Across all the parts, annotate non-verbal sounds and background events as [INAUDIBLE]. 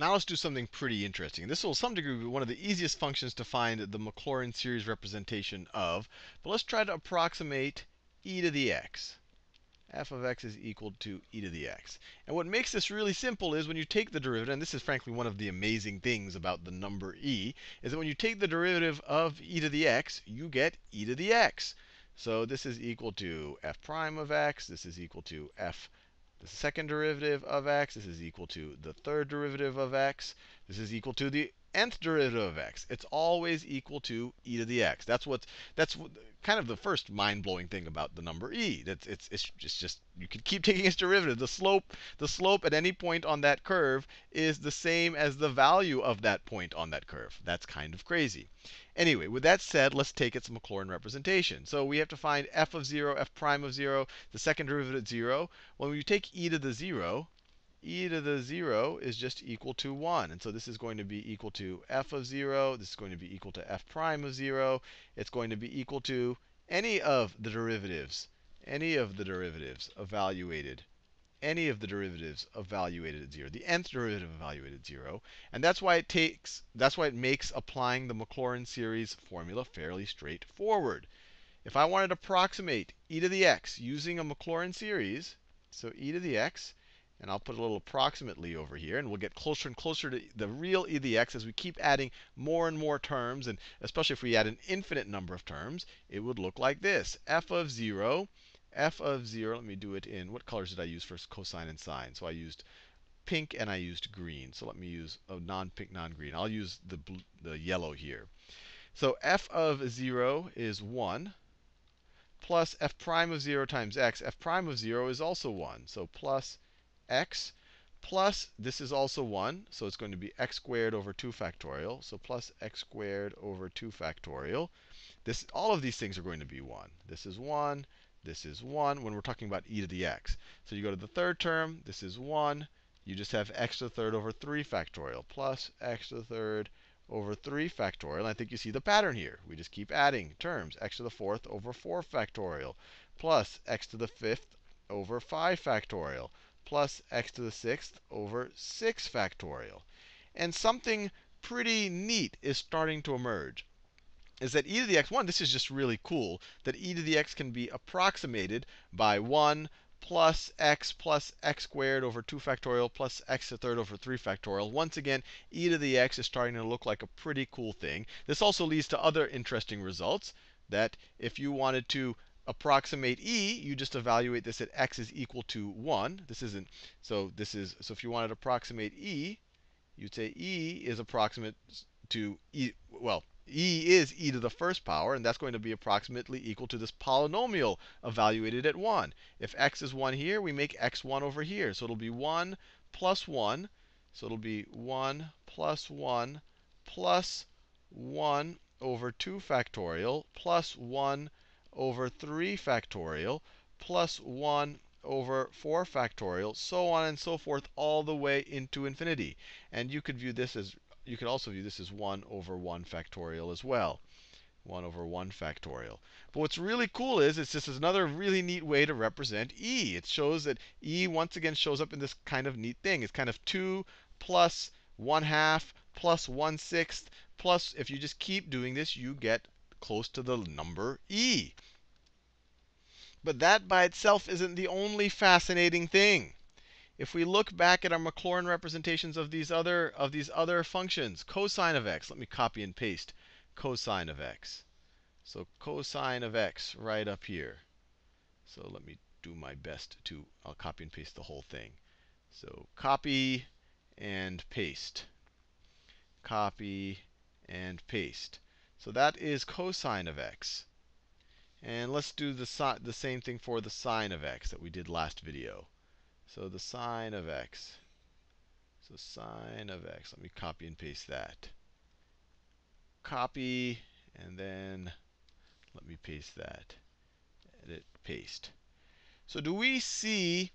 Now let's do something pretty interesting. This will, some degree, be one of the easiest functions to find the Maclaurin series representation of. But let's try to approximate e to the x. f of x is equal to e to the x. And what makes this really simple is when you take the derivative, and this is frankly one of the amazing things about the number e, is that when you take the derivative of e to the x, you get e to the x. So this is equal to f prime of x. This is equal to f the second derivative of x. This is equal to the third derivative of x. This is equal to the nth derivative of x. It's always equal to e to the x. That's what's that's what, kind of the first mind-blowing thing about the number e. That's it's it's just, just you can keep [LAUGHS] taking its derivative. The slope the slope at any point on that curve is the same as the value of that point on that curve. That's kind of crazy. Anyway, with that said, let's take its Maclaurin representation. So we have to find f of 0, f prime of 0, the second derivative at 0. When you take e to the 0, e to the 0 is just equal to 1. And so this is going to be equal to f of 0. This is going to be equal to f prime of 0. It's going to be equal to any of the derivatives, any of the derivatives evaluated any of the derivatives evaluated at 0, the nth derivative evaluated at 0. And that's why it takes that's why it makes applying the Maclaurin series formula fairly straightforward. If I wanted to approximate e to the x using a Maclaurin series, so e to the x, and I'll put a little approximately over here, and we'll get closer and closer to the real e to the x as we keep adding more and more terms, and especially if we add an infinite number of terms, it would look like this. f of 0 f of 0, let me do it in, what colors did I use for cosine and sine? So I used pink and I used green. So let me use a non-pink, non-green. I'll use the, blue, the yellow here. So f of 0 is 1 plus f prime of 0 times x. f prime of 0 is also 1. So plus x plus, this is also 1. So it's going to be x squared over 2 factorial. So plus x squared over 2 factorial. This, all of these things are going to be 1. This is 1. This is 1 when we're talking about e to the x. So you go to the third term. This is 1. You just have x to the third over 3 factorial plus x to the third over 3 factorial. And I think you see the pattern here. We just keep adding terms. x to the fourth over 4 factorial plus x to the fifth over 5 factorial plus x to the sixth over 6 factorial. And something pretty neat is starting to emerge is that e to the x1, this is just really cool, that e to the x can be approximated by 1 plus x plus x squared over 2 factorial plus x to the third over 3 factorial. Once again, e to the x is starting to look like a pretty cool thing. This also leads to other interesting results, that if you wanted to approximate e, you just evaluate this at x is equal to 1. This isn't, so this is, so if you wanted to approximate e, you'd say e is approximate to e, well, e is e to the first power, and that's going to be approximately equal to this polynomial evaluated at 1. If x is 1 here, we make x 1 over here. So it'll be 1 plus 1. So it'll be 1 plus 1 plus 1 over 2 factorial plus 1 over 3 factorial plus 1 over 4 factorial, so on and so forth, all the way into infinity. And you could view this as you could also view this as 1 over 1 factorial as well. 1 over 1 factorial. But what's really cool is it's just another really neat way to represent e. It shows that e once again shows up in this kind of neat thing. It's kind of 2 plus 1 half plus 1 sixth plus, if you just keep doing this, you get close to the number e. But that by itself isn't the only fascinating thing. If we look back at our Maclaurin representations of these other of these other functions, cosine of x, let me copy and paste cosine of x. So cosine of x right up here. So let me do my best to I'll copy and paste the whole thing. So copy and paste. Copy and paste. So that is cosine of x. And let's do the, the same thing for the sine of x that we did last video. So the sine of x. So sine of x. Let me copy and paste that. Copy, and then let me paste that. Edit, paste. So do we see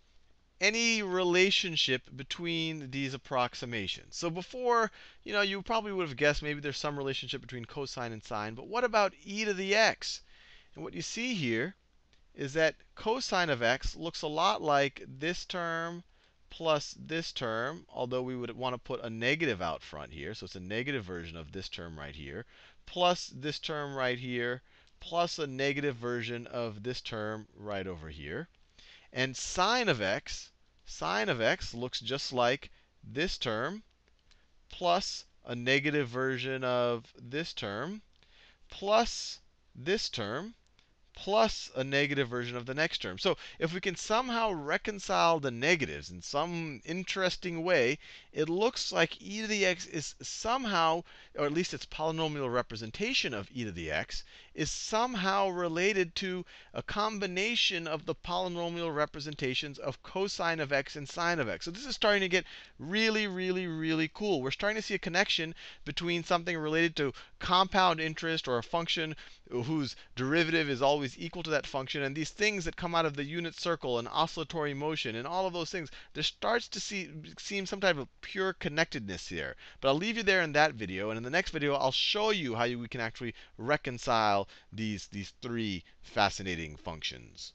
any relationship between these approximations? So before, you know, you probably would have guessed maybe there's some relationship between cosine and sine. But what about e to the x? And what you see here is that cosine of x looks a lot like this term plus this term, although we would want to put a negative out front here. So it's a negative version of this term right here, plus this term right here, plus a negative version of this term right over here. And sine of x, sine of x looks just like this term plus a negative version of this term plus this term plus a negative version of the next term. So if we can somehow reconcile the negatives in some interesting way, it looks like e to the x is somehow, or at least its polynomial representation of e to the x, is somehow related to a combination of the polynomial representations of cosine of x and sine of x. So this is starting to get really, really, really cool. We're starting to see a connection between something related to compound interest or a function whose derivative is always equal to that function, and these things that come out of the unit circle and oscillatory motion and all of those things, there starts to see, seem some type of pure connectedness here. But I'll leave you there in that video, and in the next video, I'll show you how you, we can actually reconcile these, these three fascinating functions.